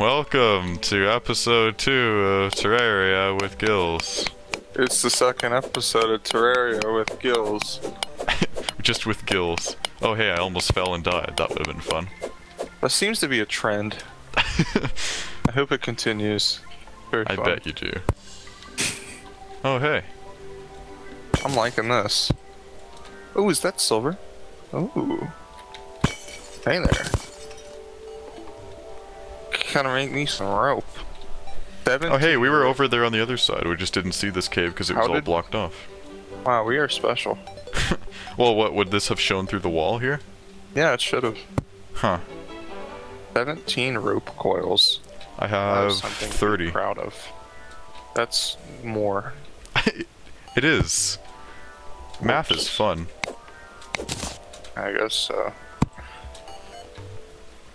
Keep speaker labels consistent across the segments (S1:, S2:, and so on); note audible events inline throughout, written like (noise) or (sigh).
S1: Welcome to episode two of Terraria with Gills.
S2: It's the second episode of Terraria with Gills. (laughs)
S1: Just with Gills. Oh hey, I almost fell and died. That would have been fun.
S2: That seems to be a trend. (laughs) I hope it continues. Very
S1: I
S2: fun.
S1: bet you do. Oh hey.
S2: I'm liking this. Oh, is that silver? Oh. Hey there. Kind of make me some rope. Seven.
S1: Oh hey, we were over there on the other side. We just didn't see this cave because it was
S2: How
S1: all
S2: did-
S1: blocked off.
S2: Wow, we are special. (laughs)
S1: Well, what would this have shown through the wall here?
S2: Yeah, it should have.
S1: Huh.
S2: 17 rope coils.
S1: I have
S2: something to be
S1: 30.
S2: proud of. That's more. (laughs)
S1: it is. Math is fun.
S2: I guess so.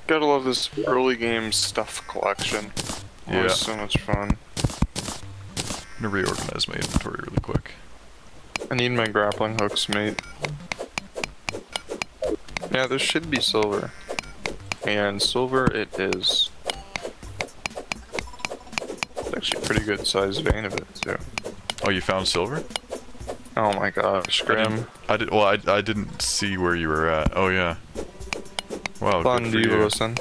S2: Gotta love this early game stuff collection.
S1: Yeah.
S2: Always so much fun.
S1: I'm gonna reorganize my inventory really quick.
S2: I need my grappling hooks, mate. Yeah, there should be silver. And silver it is. It's actually a pretty good sized vein of it, too.
S1: Oh, you found silver?
S2: Oh my gosh, Grim.
S1: I did. Well, I, I didn't see where you were at. Oh yeah. Wow.
S2: Son, do you
S1: you.
S2: listen?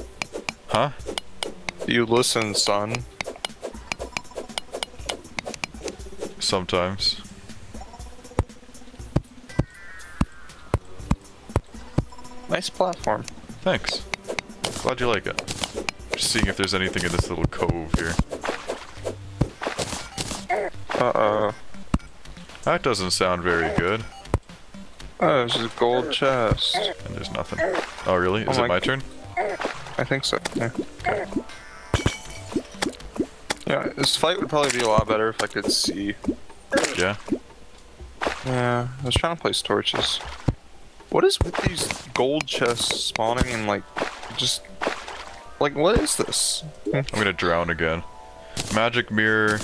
S1: Huh?
S2: Do you listen, son?
S1: Sometimes.
S2: Nice platform.
S1: Thanks. Glad you like it. Just seeing if there's anything in this little cove here.
S2: Uh-oh.
S1: That doesn't sound very good.
S2: Oh, there's a gold chest.
S1: And there's nothing. Oh really? Oh is
S2: Oh
S1: it
S2: my-
S1: turn?
S2: I think so. Yeah. Yeah, this fight would probably be a lot better if I could see.
S1: Yeah.
S2: Yeah, I was trying to place torches. What is with these gold chests spawning and like, just like what is this?
S1: I'm gonna drown again. Magic mirror,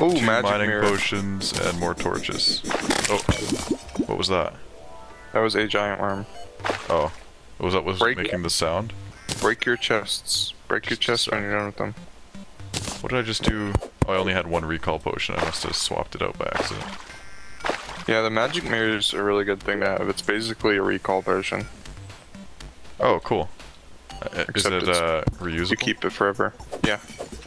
S2: Oh,
S1: two
S2: magic
S1: mining
S2: mirror.
S1: potions, and more torches. Oh, was that?
S2: That was a giant worm.
S1: Oh, was that? Was
S2: Break-
S1: making the sound?
S2: Break your chests. Break your chests when you're done with them.
S1: What did I just do? Oh, I only had one recall potion. I must have swapped it out by accident.
S2: Yeah, the magic mirror is a really good thing to have. It's basically a recall potion.
S1: Oh, cool. Uh, Is it
S2: it's-
S1: uh, reusable?
S2: You keep it forever. Yeah,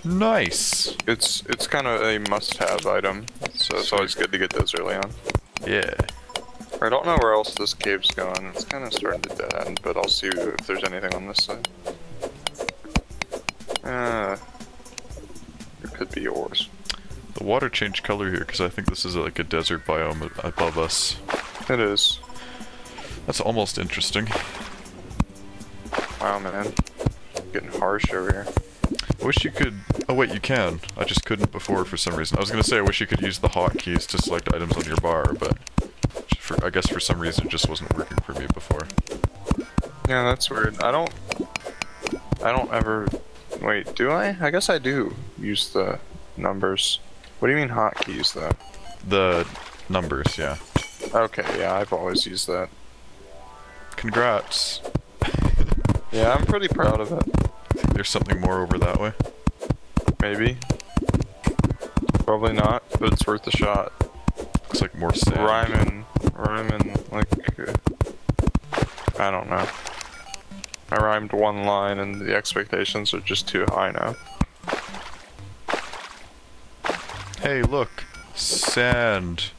S1: Nice.
S2: it's it's kind of a must-have item, so it's always good to get those early on.
S1: Yeah.
S2: I don't know where else this cave's going. It's kind of starting to dead end, but I'll see if there's anything on this side. Uh, there could be ores.
S1: The water changed color here because I think this is like a desert biome above us.
S2: It is.
S1: That's almost interesting.
S2: Wow, man. Getting harsh over here.
S1: I wish you could. Oh wait, you can. I just couldn't before for some reason. I was gonna say I wish you could use the hotkeys to select items on your bar, but for, I guess for some reason it just wasn't working for me before.
S2: Yeah, that's weird. I don't. I don't ever. Wait, do I? I guess I do use the numbers. What do you mean hotkeys, though?
S1: The numbers, yeah.
S2: Okay, yeah, I've always used that.
S1: Congrats. (laughs)
S2: Yeah, I'm pretty proud of it.
S1: There's something more over that way.
S2: Maybe. Probably not, but it's worth a shot.
S1: Looks like more sand.
S2: Rhyming, rhyming, like. Uh, I don't know. I rhymed one line and the expectations are just too high now.
S1: Hey, look, sand.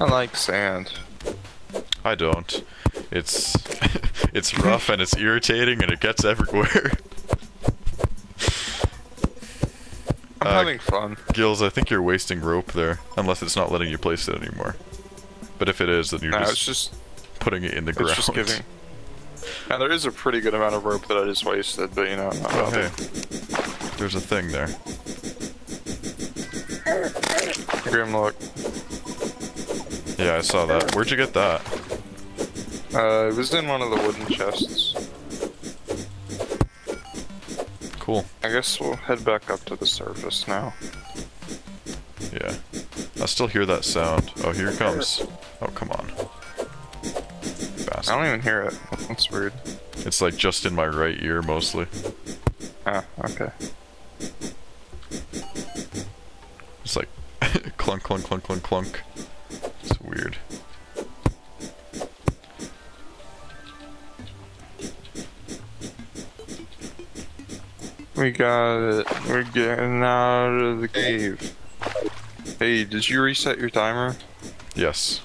S2: I like sand.
S1: I don't. It's (laughs) it's rough and it's irritating and it gets everywhere.
S2: I'm
S1: Uh,
S2: having fun.
S1: Gills, I think you're wasting rope there, unless it's not letting you place it anymore. But if it is, then you're
S2: No,
S1: just,
S2: it's just
S1: putting it in the
S2: it's
S1: ground.
S2: just giving. Now there is a pretty good amount of rope that I just wasted, but you know,
S1: Oh, hey. There's a thing there.
S2: Grim look.
S1: Yeah, I saw that. Where'd you get that?
S2: Uh, it was in one of the wooden chests.
S1: Cool.
S2: I guess we'll head back up to the surface now.
S1: Yeah. I still hear that sound. Oh, here it comes.
S2: I don't even hear it. That's weird.
S1: It's like just in my right ear mostly.
S2: Ah, okay.
S1: It's like (laughs) clunk, clunk, clunk, clunk, clunk. It's weird.
S2: We got it. We're getting out of the cave. Hey, did you reset your timer?
S1: Yes,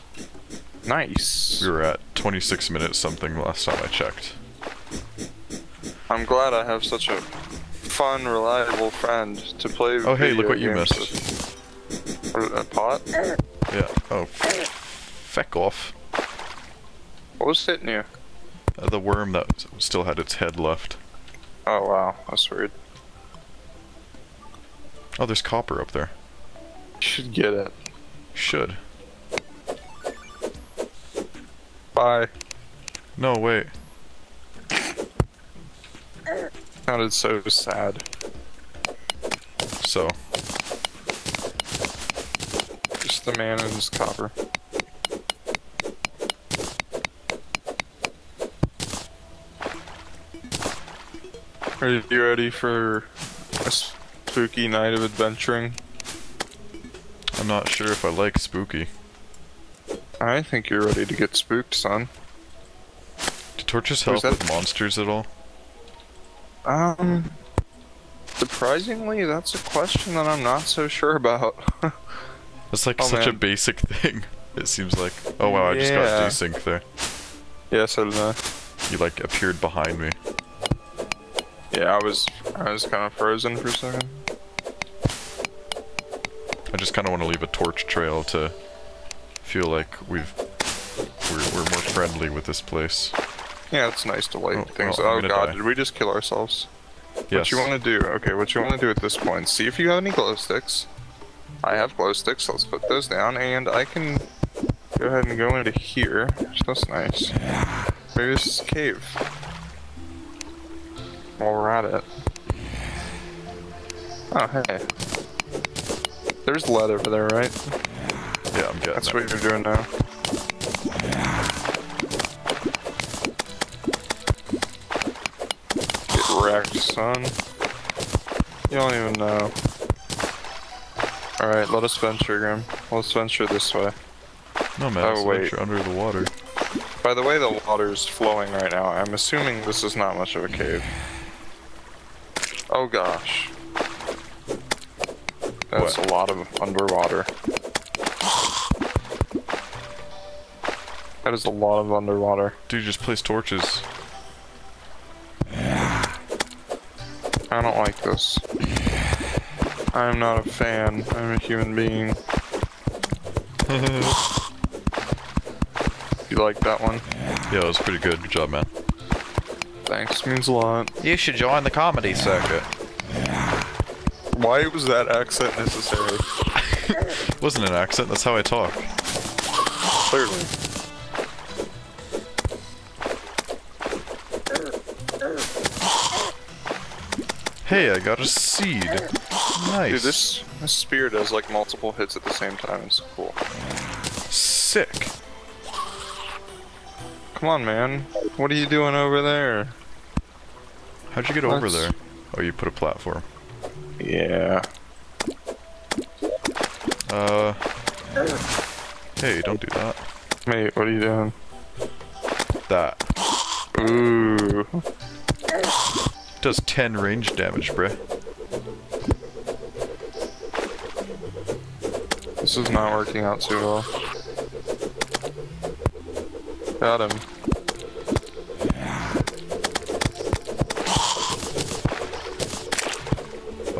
S2: Nice.
S1: We were at 26 minutes something last time I checked.
S2: I'm glad I have such a fun, reliable friend to play.
S1: Oh, hey, look what you missed.
S2: A pot?
S1: Yeah. Oh, feck off.
S2: What was hitting you?
S1: Uh, the worm that still had its head left.
S2: Oh wow, that's weird.
S1: Oh, there's copper up there.
S2: Should get it.
S1: Should.
S2: Bye.
S1: No, wait. (laughs)
S2: Sounded so sad.
S1: So,
S2: Just the man and his copper. Are you ready for a spooky night of adventuring?
S1: I'm not sure if I like spooky.
S2: I think you're ready to get spooked, son.
S1: Do torches help
S2: that-
S1: with monsters at all?
S2: Um, surprisingly, that's a question that I'm not so sure about. (laughs)
S1: It's like
S2: Oh,
S1: such a basic (laughs) thing. It seems like. Oh wow, I just got
S2: Yeah.
S1: desync there.
S2: yeah, so did I.
S1: You like appeared behind me.
S2: Yeah, I was, I was kind of frozen for a second.
S1: I just kind of want to leave a torch trail to feel like we've we're, we're more friendly with this place.
S2: Yeah, it's nice to light
S1: Oh,
S2: things.
S1: Oh, I'm
S2: oh god,
S1: die.
S2: did we just kill ourselves?
S1: Yes.
S2: What you want to do? Okay, what you want to do at this point? See if you have any glow sticks. I have glow sticks. Let's put those down, and I can go ahead and go into here. That's nice. Maybe this is a cave. While we're at it. Oh hey. There's lead over there, right?
S1: Yeah, I'm getting
S2: That's
S1: it.
S2: what you're doing now. Get wrecked, son. You don't even know. Alright, let us venture, Grim. Let's venture this way.
S1: No man,
S2: Oh,
S1: it's
S2: wait.
S1: adventure under the water.
S2: By the way the water's flowing right now, I'm assuming this is not much of a cave. Oh gosh. That's
S1: What?
S2: a lot of underwater. That is a lot of underwater.
S1: Dude, just place torches.
S2: I don't like this. I'm not a fan. I'm a human being. (laughs) You like that one?
S1: Yeah, it was pretty good. Good job, man.
S2: Thanks, means a lot.
S3: You should join the comedy circuit.
S2: Why was that accent necessary?
S1: It (laughs) wasn't an accent, that's how I talk.
S2: Clearly.
S1: Hey, I got a seed. Nice.
S2: Dude, this, this spear does like multiple hits at the same time. It's cool.
S1: Sick.
S2: Come on, man. What are you doing over there?
S1: How'd you get over there? Oh, you put a platform.
S2: Yeah.
S1: Uh. Hey, don't do that.
S2: Mate, what are you doing?
S1: That.
S2: Ooh.
S1: Does 10 range damage, bruh.
S2: This is not working out too well. Got him.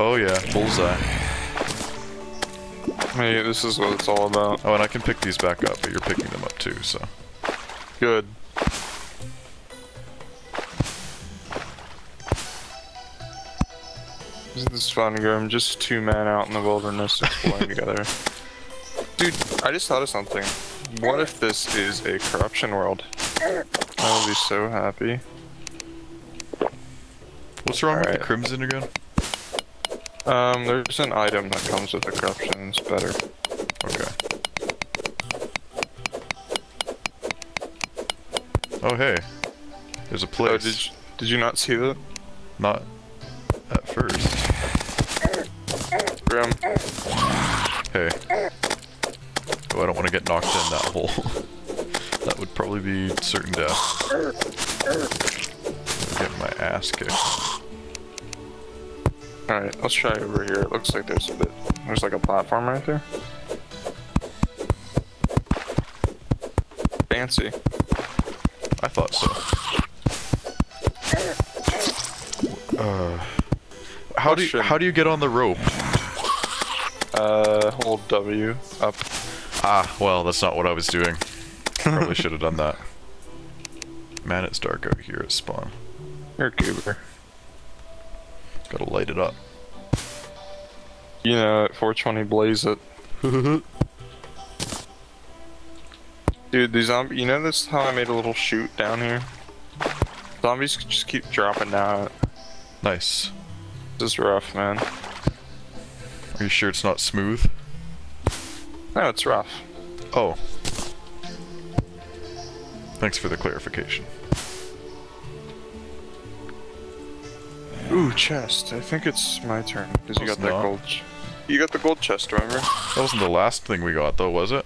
S1: Oh yeah, bullseye.
S2: Hey, this is what it's all about.
S1: Oh, and I can pick these back up, but you're picking them up too, so.
S2: Good. This fun, Grim? Just two men out in the wilderness exploring (laughs) together. Dude, I just thought of something. What if this is a corruption world? I would be so happy.
S1: What's wrong with the crimson again?
S2: Um, there's an item that comes with the corruption. It's better.
S1: Okay. Oh hey, there's a place.
S2: Oh, did you, did you not see that?
S1: Not. At first.
S2: Grim.
S1: Hey. Oh, I don't want to get knocked in that hole. (laughs) that would probably be certain death. Get my ass kicked.
S2: Alright, let's try over here. It looks like there's a bit. There's like a platform right there. Fancy.
S1: I thought so. Uh, how do you, how do you get on the rope?
S2: Uh, hold W up.
S1: Ah, well, that's not what I was doing. Probably should have done that. Man, it's dark out here at spawn.
S2: You're goober.
S1: Gotta light it up.
S2: You know, at 420 blaze it. (laughs) Dude, the zombie. You know this how I made a little chute down here? Zombies just keep dropping down.
S1: nice.
S2: This is rough, man.
S1: Are you sure it's not smooth?
S2: No, it's rough.
S1: Oh. Thanks for the clarification.
S2: Ooh, chest. I think it's my turn because you got that
S1: not.
S2: gold. Ch- you got the gold chest, remember?
S1: That wasn't the last thing we got, though, was it?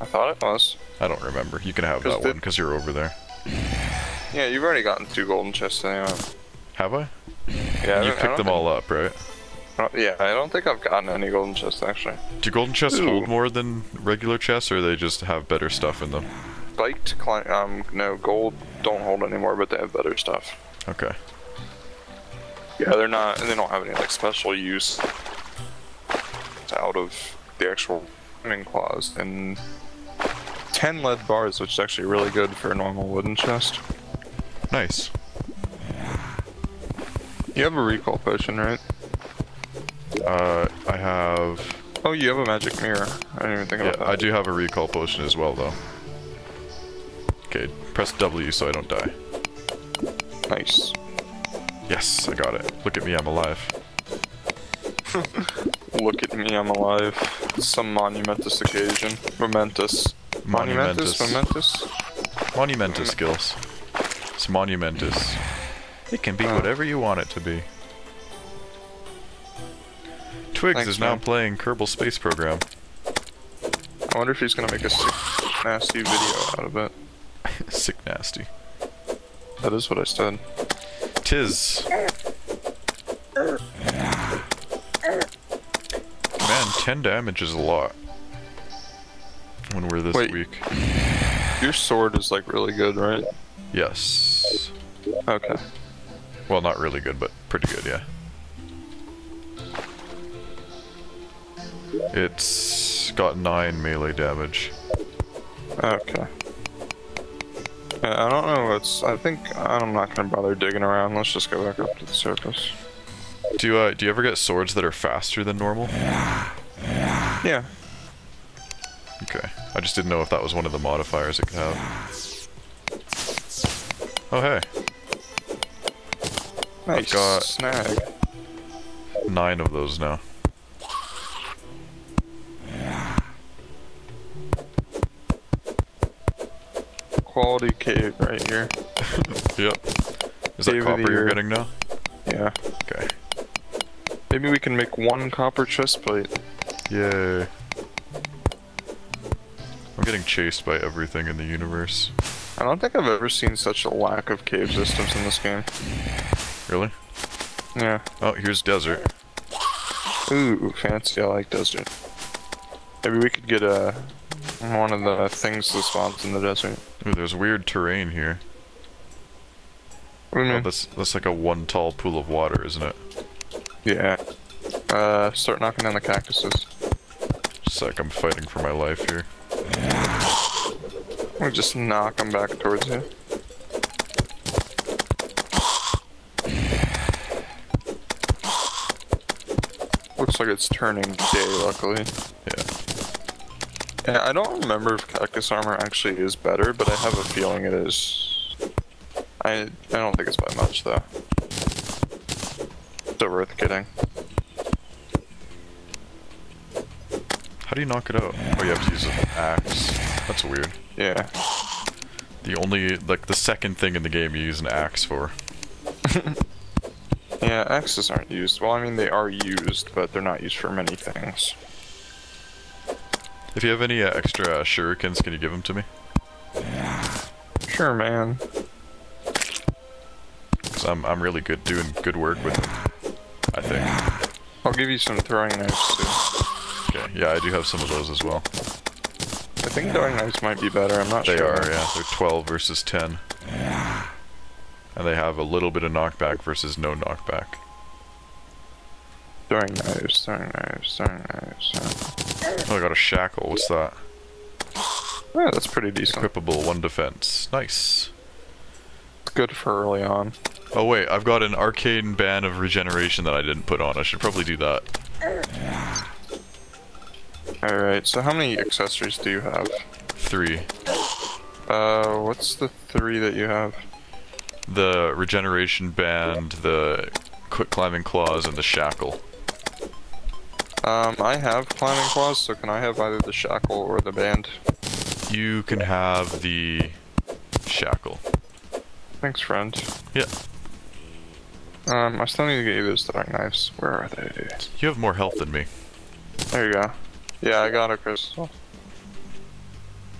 S2: I thought it was.
S1: I don't remember. You can have that one because you're over there.
S2: Yeah, you've already gotten two golden chests anyway.
S1: Have I? (laughs)
S2: Yeah,
S1: you picked them all up, right?
S2: I Yeah, I don't think I've gotten any golden chests actually.
S1: Do golden chests
S2: Ooh.
S1: hold more than regular chests, or they just have better stuff in them?
S2: Spiked, um, no, gold don't hold anymore, but they have better stuff.
S1: Okay.
S2: Yeah, they're not, and they don't have any like special use out of the actual diamond claws. And 10 lead bars, which is actually really good for a normal wooden chest.
S1: Nice.
S2: You have a recall potion, right?
S1: Uh, I have.
S2: Oh, you have a magic mirror. I didn't even think
S1: Yeah,
S2: about that.
S1: I do have a recall potion as well, though. Okay, press W so I don't die.
S2: Nice.
S1: Yes, I got it. Look at me, I'm alive. (laughs)
S2: Look at me, I'm alive. Some monumentous occasion. Momentous. Monumentous?
S1: Monumentous.
S2: Momentous?
S1: Monumentous skills. It's monumentous. It can be
S2: Oh.
S1: whatever you want it to be. Twigs
S2: Thanks,
S1: is now
S2: man.
S1: playing Kerbal Space Program.
S2: I wonder if he's gonna make a sick, nasty video out of it. (laughs)
S1: Sick nasty.
S2: That is what I said.
S1: Tis. Man, 10 damage is a lot. When we're this
S2: Wait.
S1: weak.
S2: Your sword is like really good, right?
S1: Yes.
S2: Okay.
S1: Well, not really good, but pretty good, yeah. It's got 9 melee damage.
S2: Okay. Yeah, I don't know what's. I think I'm not gonna bother digging around. Let's just go back up to the surface.
S1: Do you, uh, do you ever get swords that are faster than normal?
S2: Yeah.
S1: Okay. I just didn't know if that was one of the modifiers it could have. Oh, hey.
S2: Nice.
S1: got-
S2: snag.
S1: Nine of those now.
S2: Quality cave right here. (laughs)
S1: Yep. Is that
S2: Cave of the
S1: copper you're getting now?
S2: Yeah.
S1: Okay.
S2: Maybe we can make one copper chest plate.
S1: Yay. I'm getting chased by everything in the universe.
S2: I don't think I've ever seen such a lack of cave systems in this game.
S1: Really?
S2: Yeah.
S1: Oh, here's desert.
S2: Ooh, fancy. I like desert. Maybe we could get a one of the things that spawns in the desert.
S1: Ooh, there's weird terrain here.
S2: What do you
S1: Oh,
S2: mean?
S1: that's, that's like a one tall pool of water, isn't it?
S2: Yeah. Uh, start knocking down the cactuses.
S1: Just like I'm fighting for my life here.
S2: Or just knock them back towards you. Looks like it's turning day, luckily.
S1: Yeah.
S2: Yeah, I don't remember if cactus armor actually is better, but I have a feeling it is. I I don't think it's by much though. Still worth getting.
S1: How do you knock it out? Oh, you have to use an axe. That's weird.
S2: Yeah.
S1: The only, like, the second thing in the game you use an axe for. (laughs)
S2: Yeah, axes aren't used. Well, I mean, they are used, but they're not used for many things.
S1: If you have any uh, extra uh, shurikens, can you give them to me?
S2: Sure, man.
S1: Cause I'm I'm really good doing good work with them. I think.
S2: I'll give you some throwing knives too.
S1: Okay. Yeah, I do have some of those as well.
S2: I think throwing knives might be better. I'm not
S1: They
S2: sure.
S1: They are. Yeah, they're 12 versus 10. And they have a little bit of knockback versus no knockback.
S2: Throwing knives, throwing knives, throwing knives.
S1: Oh, I got a shackle. What's that?
S2: Yeah, that's pretty decent.
S1: Equipable, one defense. Nice.
S2: It's good for early on.
S1: Oh wait, I've got an arcane band of regeneration that I didn't put on. I should probably do that.
S2: Alright, so how many accessories do you have?
S1: Three.
S2: Uh, what's the three that you have?
S1: The regeneration band, the quick climbing claws, and the shackle.
S2: Um, I have climbing claws, so can I have either the shackle or the band?
S1: You can have the shackle.
S2: Thanks, friend.
S1: Yeah.
S2: Um, I still need to get you those throwing knives. Where are they?
S1: You have more health than me.
S2: There you go. Yeah, I got a crystal.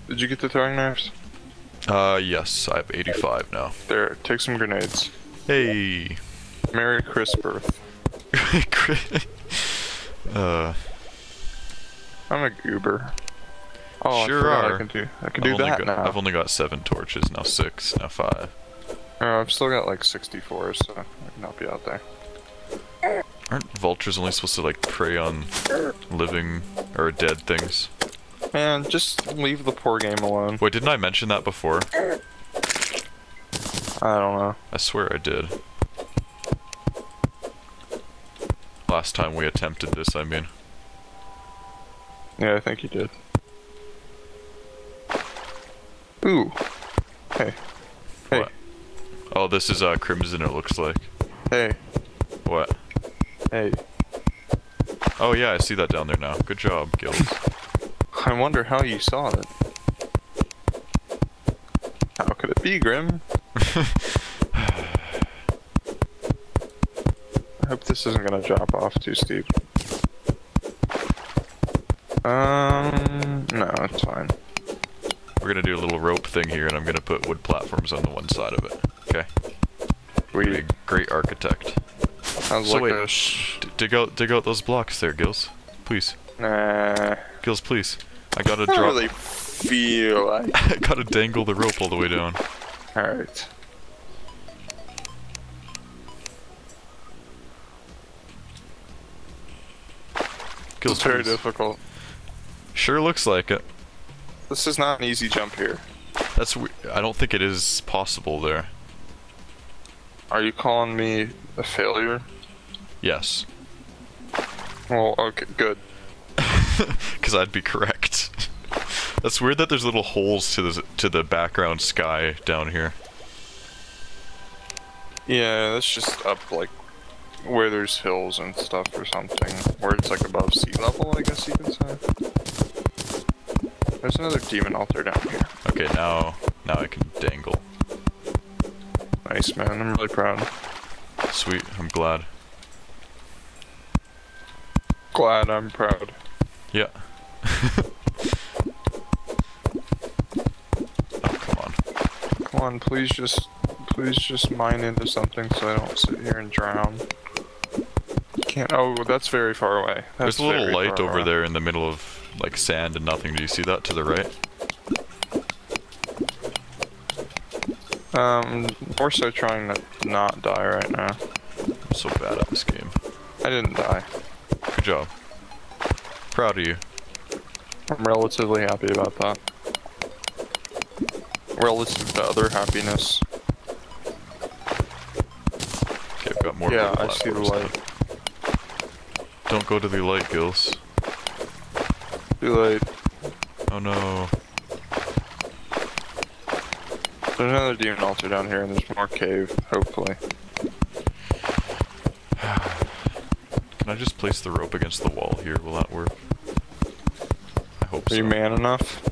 S2: Did you get the throwing knives?
S1: Uh, yes, I have 85 now.
S2: There, take some grenades.
S1: Hey.
S2: Merry Christmas. (laughs)
S1: uh,
S2: I'm a goober. Oh,
S1: Sure
S2: I. I can do. I can
S1: I've
S2: do that
S1: got,
S2: now.
S1: I've only got seven torches, now six, now five.
S2: Oh, I've still got like 64, so I can help you out there.
S1: Aren't vultures only supposed to like prey on living or dead things?
S2: Man, just leave the poor game alone.
S1: Wait, didn't I mention that before?
S2: I don't know.
S1: I swear I did. Last time we attempted this, I mean.
S2: Yeah, I think you did. Ooh. Hey. Hey.
S1: What? Oh, this is uh, Crimson, it looks like.
S2: Hey.
S1: What?
S2: Hey.
S1: Oh yeah, I see that down there now. Good job, Gills.
S2: I wonder how you saw it. How could it be, Grim? (sighs) I hope this isn't gonna drop off too steep. Um, no, it's fine.
S1: We're gonna do a little rope thing here, and I'm gonna put wood platforms on the one side of it. Okay?
S2: We
S1: Be a great architect.
S2: sounds
S1: So
S2: like
S1: wait.
S2: a
S1: dig out, dig out those blocks there, Gills. Please,
S2: Nah.
S1: Gills, please. I gotta
S2: I
S1: drop.
S2: really feel like. (laughs)
S1: I gotta dangle the rope all the way down.
S2: Alright.
S1: Gills,
S2: It's very difficult.
S1: Sure looks like it.
S2: This is not an easy jump here.
S1: That's. we- I don't think it is possible there.
S2: Are you calling me a failure?
S1: Yes,
S2: Well, okay, good. (laughs)
S1: because I'd be correct. That's weird that there's little holes to the to the background sky down here.
S2: Yeah, that's just up like where there's hills and stuff or something. Where it's like above sea level, I guess you could say. There's another demon altar down here.
S1: Okay, now now I can dangle.
S2: Nice man, I'm really proud.
S1: Sweet, I'm glad.
S2: Glad I'm proud.
S1: Yeah. (laughs) on,
S2: please just please just mine into something so I don't sit here and drown. Can't oh that's very far away. That's
S1: There's a little light over
S2: away.
S1: there in the middle of like sand and nothing. Do you see that to the right?
S2: Um more so trying to not die right now.
S1: I'm so bad at this game.
S2: I didn't die.
S1: Good job. Proud of you.
S2: I'm relatively happy about that. Relative to other happiness.
S1: Okay, I've got more.
S2: yeah, I see the light.
S1: now. Don't go to the light, Gills.
S2: Too late.
S1: Oh no.
S2: There's another demon altar down here, and there's more cave, hopefully. (sighs)
S1: Can I just place the rope against the wall here? Will that work? I hope
S2: Are
S1: so.
S2: you man enough?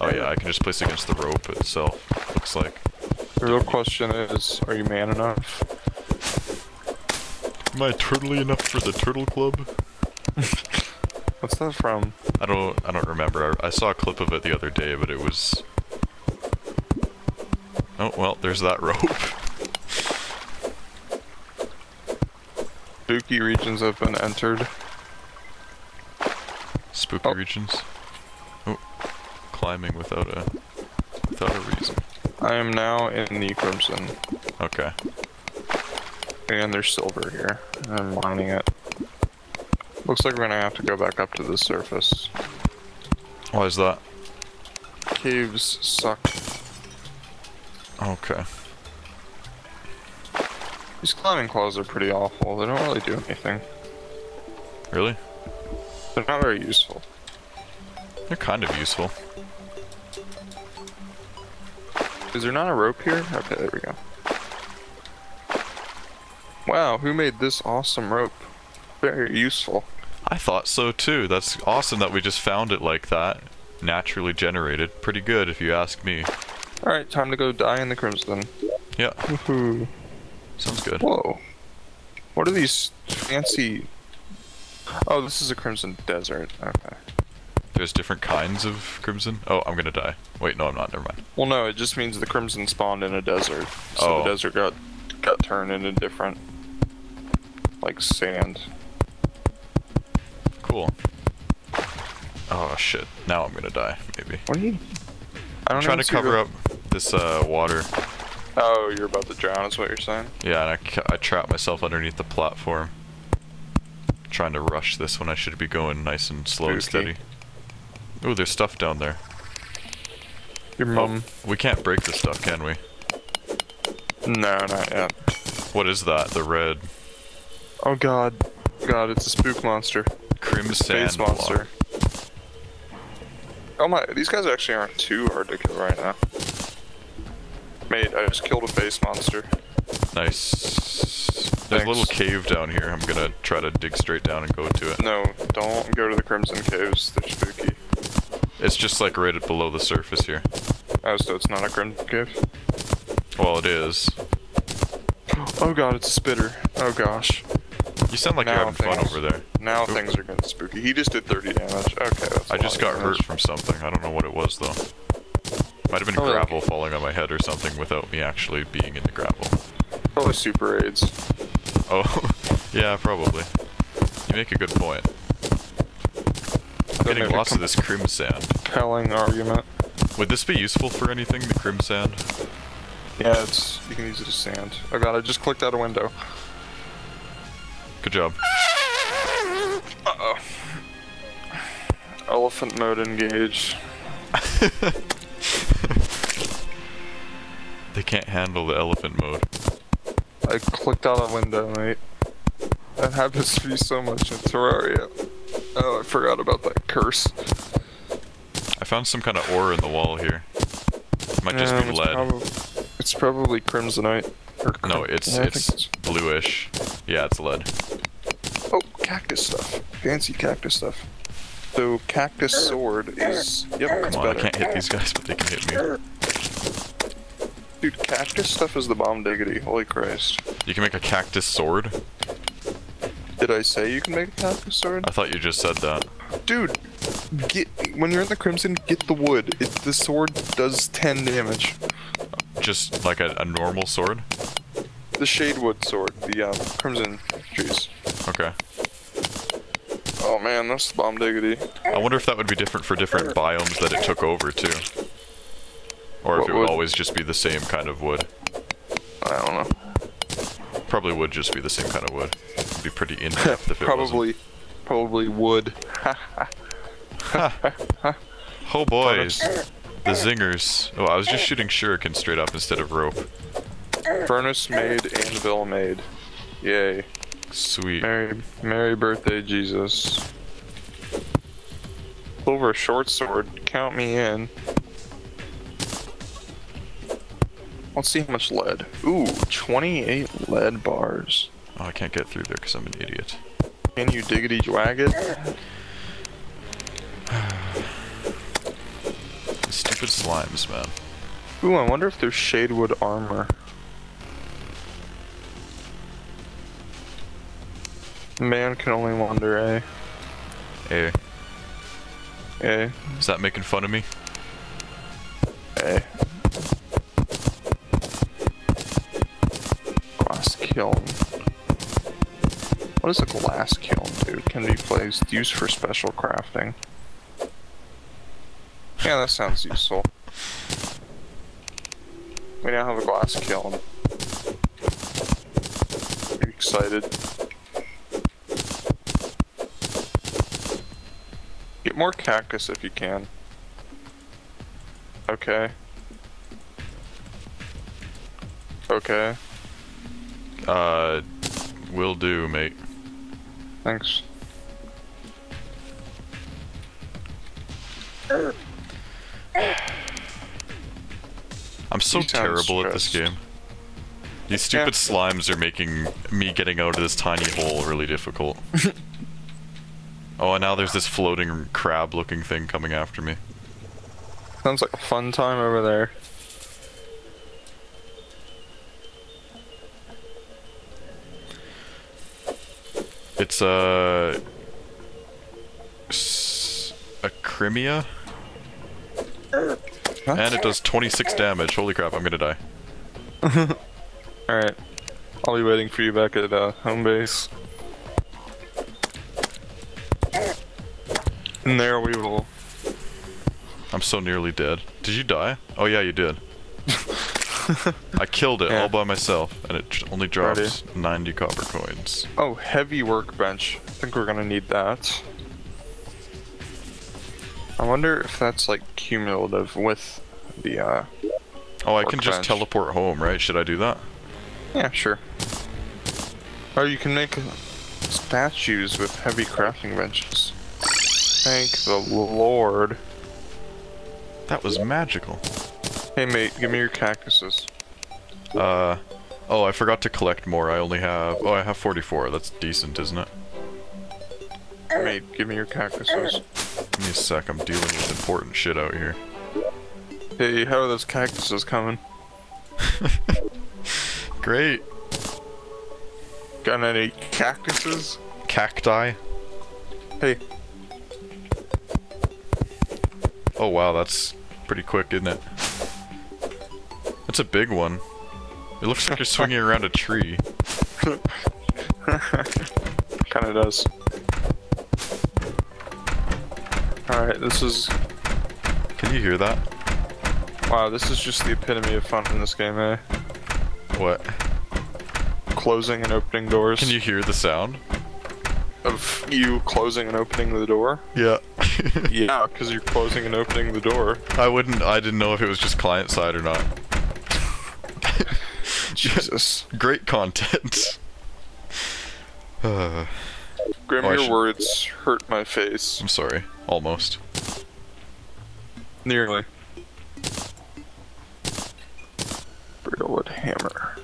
S1: Oh yeah, I can just place against the rope itself. Looks like.
S2: The real question is, are you man enough?
S1: Am I turtly enough for the turtle club? (laughs)
S2: What's that from?
S1: I don't I don't remember. I, I saw a clip of it the other day, but it was Oh well, there's that (laughs) rope.
S2: Spooky regions have been entered.
S1: Spooky
S2: Oh.
S1: regions. Climbing without a without a reason.
S2: I am now in the Crimson,
S1: Okay.
S2: and there's silver here. I'm mining it. Looks like we're gonna have to go back up to the surface.
S1: Why is that?
S2: Caves suck.
S1: Okay.
S2: These climbing claws are pretty awful. They don't really do anything.
S1: Really?
S2: They're not very useful.
S1: They're kind of useful.
S2: Is there not a rope here? Okay, there we go. Wow, who made this awesome rope? Very useful.
S1: I thought so too. That's awesome that we just found it like that. Naturally generated. Pretty good if you ask me.
S2: Alright, time to go die in the Crimson.
S1: Yeah,
S2: Woohoo.
S1: sounds good.
S2: Whoa. What are these fancy... Oh, this is a Crimson Desert. Okay.
S1: There's different kinds of crimson. Oh, I'm gonna die. Wait, no, I'm not. Never mind.
S2: Well, no, it just means the Crimson spawned in a desert. So
S1: Oh.
S2: the desert got got turned into different... Like sand.
S1: Cool. Oh shit. Now I'm gonna die. Maybe.
S2: What are you... I
S1: I'm
S2: don't
S1: trying to cover up this uh, water.
S2: Oh, you're about to drown is what you're saying?
S1: Yeah, and I, I trap myself underneath the platform. Trying to rush this when I should be going nice and slow and steady. Ooh, there's stuff down there.
S2: Your oh, mum...
S1: We can't break this stuff, can we?
S2: No, not yet.
S1: What is that? The red
S2: Oh god. God, it's a spook monster. Crimson
S1: sand
S2: monster. Oh my, these guys actually aren't too hard to kill right now. Mate, I just killed a face monster.
S1: Nice. There's a little cave down here. I'm gonna try to dig straight down and go to it.
S2: No, don't go to the Crimson Caves, they're spooky.
S1: It's just like right below the surface here.
S2: Oh, so it's not a Crimson Cave?
S1: Well, it is.
S2: Oh god, it's a spitter. Oh gosh.
S1: You sound like you're
S2: Now
S1: having fun over there.
S2: Now
S1: Oop.
S2: things are getting spooky. He just did 30 damage. Okay,
S1: I just got
S2: of
S1: hurt from something. I don't know what it was though. Might have been
S2: oh, like-
S1: gravel falling on my head or something without me actually being in the gravel.
S2: Probably super AIDS.
S1: Oh, (laughs) yeah, probably. You make a good point. I'm getting lots of this crim sand.
S2: compelling argument.
S1: Would this be useful for anything, the crim sand?
S2: Yeah, it's you can use it as sand. Oh god, I just clicked out a window.
S1: Good job.
S2: Uh oh. Elephant mode engage. (laughs)
S1: They can't handle the elephant mode.
S2: I clicked out a window, mate. That happens to me so much in Terraria. Oh, I forgot about that curse.
S1: I found some kind of ore in the wall here. It Might just
S2: Um,
S1: be
S2: it's
S1: lead.
S2: prob- it's probably crimsonite. Or
S1: No, it's
S2: yeah, I think
S1: it's bluish. Yeah, it's lead.
S2: Oh, cactus stuff. Fancy cactus stuff. So, cactus sword is. Yep,
S1: Come on, I can't hit these guys, but they can hit me.
S2: Dude, cactus stuff is the bomb diggity. Holy Christ.
S1: You can make a cactus sword?
S2: Did I say you can make a cactus sword?
S1: I thought you just said that.
S2: Dude, get when you're in the crimson, get the wood. It, the sword does 10 damage.
S1: Just like a, a normal sword?
S2: The shadewood sword, the um, crimson trees.
S1: Okay.
S2: Oh man, that's the bomb diggity.
S1: I wonder if that would be different for different biomes that it took over too. Or if
S2: What
S1: it would
S2: would?
S1: always just be the same kind of wood.
S2: I don't know.
S1: Probably would just be the same kind of wood. It'd be pretty in depth if it (laughs)
S2: probably, probably would.
S1: wasn't. (laughs) (laughs) Oh boys, the zingers. Oh, I was just shooting shuriken straight up instead of rope.
S2: Furnace made, anvil made. Yay.
S1: Sweet.
S2: Merry, Merry birthday, Jesus. Silver short sword, count me in. Let's see how much lead. Ooh, 28 lead bars.
S1: Oh, I can't get through there because I'm an idiot.
S2: Can you diggity drag it? (sighs)
S1: Stupid slimes, man.
S2: Ooh, I wonder if there's shadewood armor. Man can only wonder, eh?
S1: Eh.
S2: Eh?
S1: is that making fun of me?
S2: Eh? What does a glass kiln do? Can be placed, used for special crafting. Yeah, that sounds useful. We now have a glass kiln. Are you excited? Get more cactus if you can. Okay. Okay,
S1: Uh, will do, mate.
S2: Thanks.
S1: I'm so
S2: You sound
S1: terrible at this game. These stupid slimes are making me getting out of this tiny hole really difficult. (laughs) oh, and now there's this floating crab-looking thing coming after me.
S2: Sounds like a fun time over there.
S1: It's a... A Crimera, and it does 26 damage. Holy crap, I'm gonna die. (laughs)
S2: Alright. I'll be waiting for you back at uh, home base. And there we will.
S1: I'm so nearly dead. Did you die? Oh yeah, you did. (laughs) I killed it
S2: Yeah.
S1: all by myself, and it only drops 90 copper coins.
S2: Oh, heavy workbench. I think we're gonna need that. I wonder if that's like cumulative with the uh
S1: Oh, I can just
S2: Workbench.
S1: teleport home, right? Should I do that?
S2: yeah, sure. Or you can make statues with heavy crafting benches. Thank the Lord.
S1: That was magical.
S2: Hey mate, give me your cactuses.
S1: Uh, oh, I forgot to collect more. I only have, oh, I have 44. That's decent, isn't it?
S2: Mate, give me your cactuses.
S1: Give me a sec. I'm dealing with important shit out here.
S2: Hey, how are those cactuses coming? (laughs)
S1: Great.
S2: Got any cactuses?
S1: Cacti.
S2: Hey,
S1: Oh wow, that's pretty quick, isn't it? That's a big one. It looks like you're swinging around a tree. (laughs)
S2: kinda does. Alright, this is.
S1: Can you hear that?
S2: Wow, this is just the epitome of fun in this game, eh?
S1: What?
S2: Closing and opening doors.
S1: Can you hear the sound?
S2: Of you closing and opening the door?
S1: Yeah. (laughs)
S2: Yeah, (laughs) because you're closing and opening the door.
S1: I wouldn't. I didn't know if it was just client side or not.
S2: Jesus.
S1: Great content. (laughs) Uh,
S2: Grim,
S1: Oh,
S2: your
S1: should-
S2: words hurt my face.
S1: I'm sorry. Almost.
S2: Nearly. Brittlewood hammer.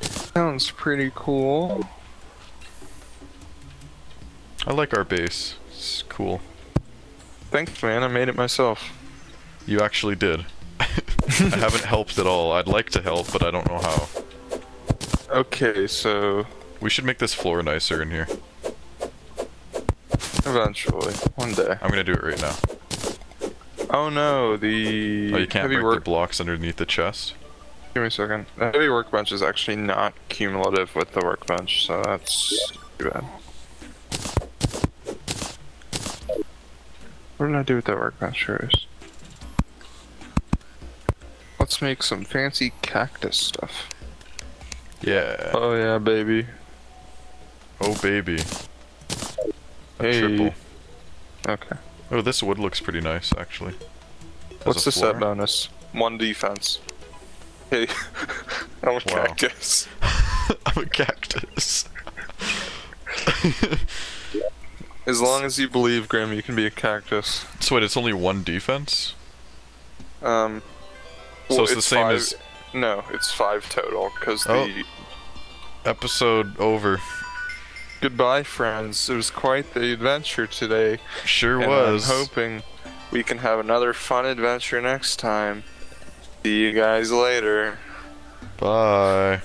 S2: Sounds pretty cool.
S1: I like our base. It's cool.
S2: Thanks, man. I made it myself.
S1: You actually did. (laughs) I haven't helped at all. I'd like to help, but I don't know how.
S2: Okay, so
S1: We should make this floor nicer in here.
S2: eventually, one day.
S1: I'm gonna do it right now.
S2: Oh no, the
S1: Oh, you can't
S2: heavy
S1: break
S2: work.
S1: the blocks underneath the chest?
S2: Give me a second. The heavy workbench is actually not cumulative with the workbench, so that's too bad. What did I do with that workbench first? Let's make some fancy cactus stuff.
S1: Yeah.
S2: Oh yeah, baby.
S1: Oh, baby. A
S2: Hey.
S1: triple.
S2: Okay.
S1: Oh, this wood looks pretty nice, actually. As
S2: What's
S1: a
S2: the set bonus? One defense. Hey, (laughs) (laughs) I'm a cactus.
S1: I'm a cactus. (laughs)
S2: As long as you believe, Grim, you can be a cactus.
S1: so wait, it's only one defense?
S2: Um.
S1: So
S2: well,
S1: it's the same
S2: five-
S1: as-
S2: No, it's five total. Cause
S1: Oh.
S2: the
S1: Episode over.
S2: goodbye, friends. It was quite the adventure today.
S1: Sure
S2: and
S1: was.
S2: I'm hoping we can have another fun adventure next time. See you guys later.
S1: Bye.